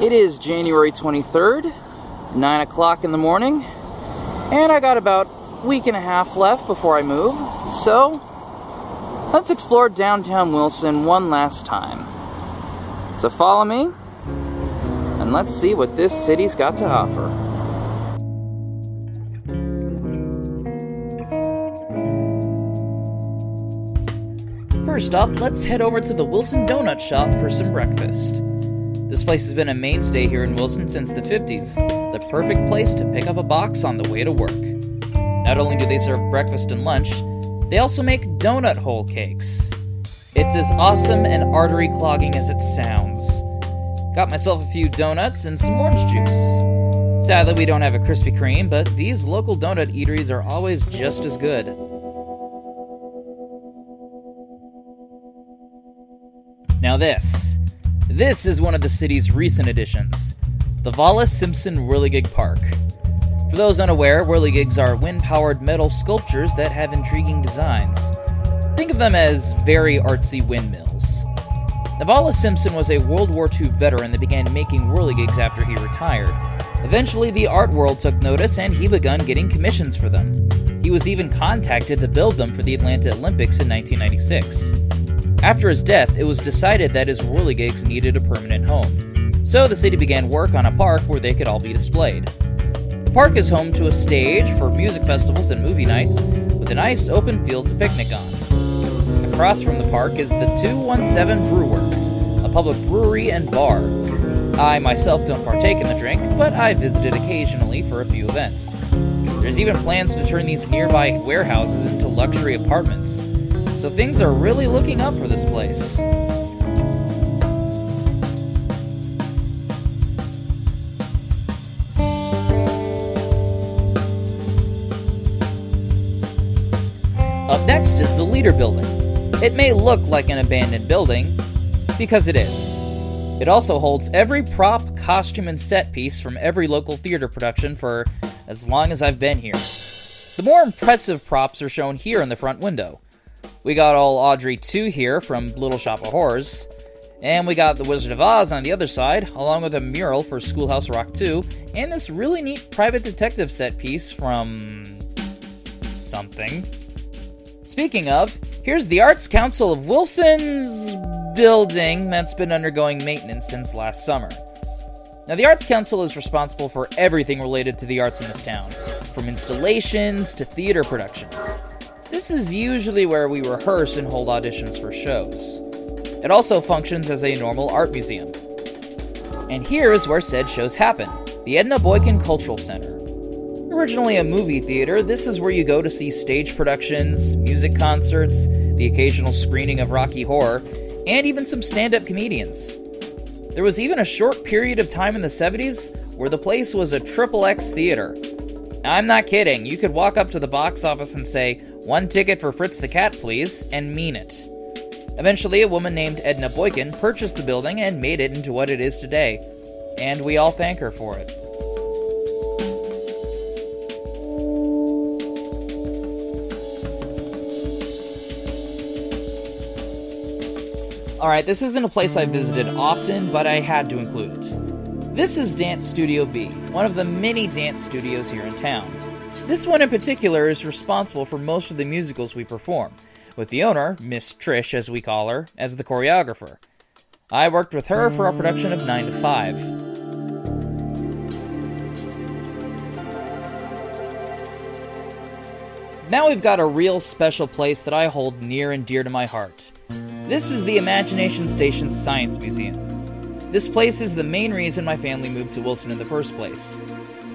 It is January 23rd, 9 o'clock in the morning, and I got about a week and a half left before I move, so let's explore downtown Wilson one last time. So follow me, and let's see what this city's got to offer. First up, let's head over to the Wilson Donut Shop for some breakfast. This place has been a mainstay here in Wilson since the 50s, the perfect place to pick up a box on the way to work. Not only do they serve breakfast and lunch, they also make donut hole cakes. It's as awesome and artery clogging as it sounds. Got myself a few donuts and some orange juice. Sadly, we don't have a Krispy Kreme, but these local donut eateries are always just as good. Now, this. This is one of the city's recent additions the Vollis Simpson Whirligig Park. For those unaware, whirligigs are wind powered metal sculptures that have intriguing designs. Think of them as very artsy windmills. Vollis Simpson was a World War II veteran that began making whirligigs after he retired. Eventually, the art world took notice and he began getting commissions for them. He was even contacted to build them for the Atlanta Olympics in 1996. After his death, it was decided that his whirligigs needed a permanent home. So the city began work on a park where they could all be displayed. The park is home to a stage for music festivals and movie nights, with a nice open field to picnic on. Across from the park is the 217 Brewworks, a public brewery and bar. I myself don't partake in the drink, but I visited occasionally for a few events. There's even plans to turn these nearby warehouses into luxury apartments so things are really looking up for this place. Up next is the Leader Building. It may look like an abandoned building, because it is. It also holds every prop, costume, and set piece from every local theater production for as long as I've been here. The more impressive props are shown here in the front window. We got all Audrey 2 here from Little Shop of Horrors. And we got The Wizard of Oz on the other side, along with a mural for Schoolhouse Rock 2, and this really neat private detective set piece from. something. Speaking of, here's the Arts Council of Wilson's building that's been undergoing maintenance since last summer. Now, the Arts Council is responsible for everything related to the arts in this town, from installations to theater productions. This is usually where we rehearse and hold auditions for shows. It also functions as a normal art museum. And here is where said shows happen the Edna Boykin Cultural Center. Originally a movie theater, this is where you go to see stage productions, music concerts, the occasional screening of Rocky Horror, and even some stand up comedians. There was even a short period of time in the 70s where the place was a triple X theater. I'm not kidding, you could walk up to the box office and say, one ticket for Fritz the Cat, please, and mean it. Eventually, a woman named Edna Boykin purchased the building and made it into what it is today, and we all thank her for it. Alright, this isn't a place I visited often, but I had to include it. This is Dance Studio B, one of the many dance studios here in town. This one in particular is responsible for most of the musicals we perform, with the owner, Miss Trish as we call her, as the choreographer. I worked with her for our production of 9 to 5. Now we've got a real special place that I hold near and dear to my heart. This is the Imagination Station Science Museum. This place is the main reason my family moved to Wilson in the first place.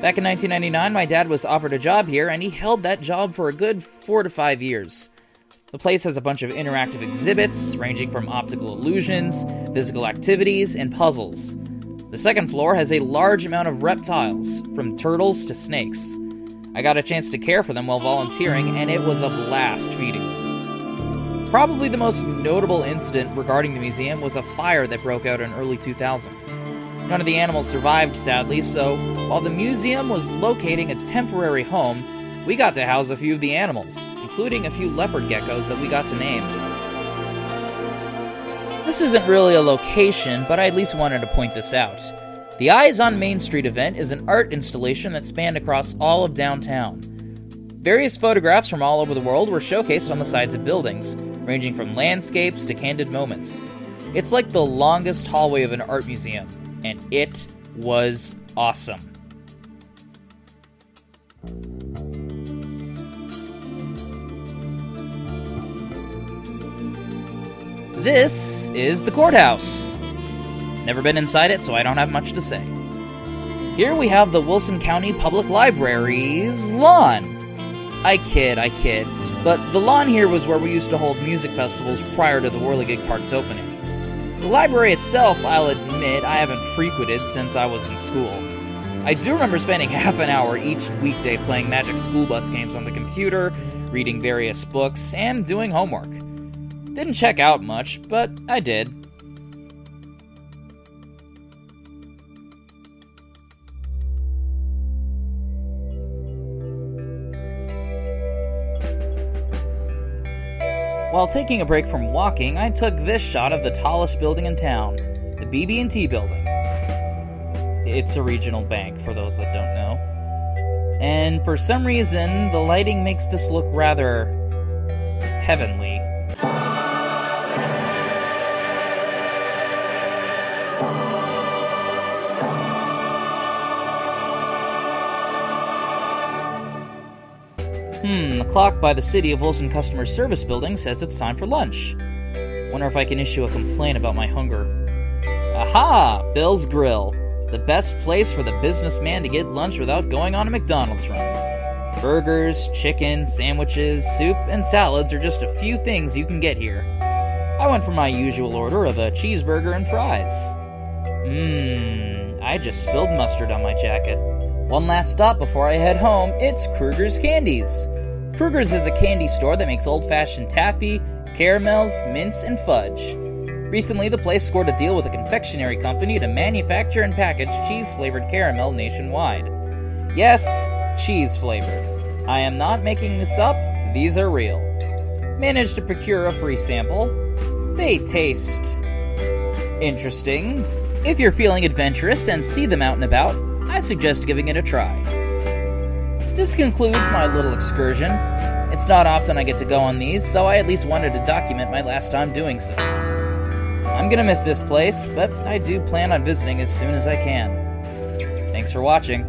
Back in 1999, my dad was offered a job here, and he held that job for a good four to five years. The place has a bunch of interactive exhibits, ranging from optical illusions, physical activities, and puzzles. The second floor has a large amount of reptiles, from turtles to snakes. I got a chance to care for them while volunteering, and it was a blast feeding them. Probably the most notable incident regarding the museum was a fire that broke out in early 2000. None of the animals survived, sadly, so while the museum was locating a temporary home, we got to house a few of the animals, including a few leopard geckos that we got to name. This isn't really a location, but I at least wanted to point this out. The Eyes on Main Street event is an art installation that spanned across all of downtown. Various photographs from all over the world were showcased on the sides of buildings, ranging from landscapes to candid moments. It's like the longest hallway of an art museum, and it was awesome. This is the courthouse. Never been inside it, so I don't have much to say. Here we have the Wilson County Public Library's lawn. I kid, I kid. But the lawn here was where we used to hold music festivals prior to the Whirligig Park's opening. The library itself, I'll admit, I haven't frequented since I was in school. I do remember spending half an hour each weekday playing Magic School Bus games on the computer, reading various books, and doing homework. Didn't check out much, but I did. While taking a break from walking, I took this shot of the tallest building in town, the BB&T building. It's a regional bank for those that don't know. And for some reason, the lighting makes this look rather heavenly. Hmm, the clock by the City of Wilson Customer Service Building says it's time for lunch. Wonder if I can issue a complaint about my hunger. Aha! Bill's Grill. The best place for the businessman to get lunch without going on a McDonald's run. Burgers, chicken, sandwiches, soup, and salads are just a few things you can get here. I went for my usual order of a cheeseburger and fries. Mmm, I just spilled mustard on my jacket. One last stop before I head home, it's Kruger's Candies. Kruger's is a candy store that makes old fashioned taffy, caramels, mints, and fudge. Recently, the place scored a deal with a confectionery company to manufacture and package cheese flavored caramel nationwide. Yes, cheese flavored. I am not making this up, these are real. Managed to procure a free sample. They taste interesting. If you're feeling adventurous and see them out and about, I suggest giving it a try. This concludes my little excursion. It's not often I get to go on these, so I at least wanted to document my last time doing so. I'm gonna miss this place, but I do plan on visiting as soon as I can. Thanks for watching.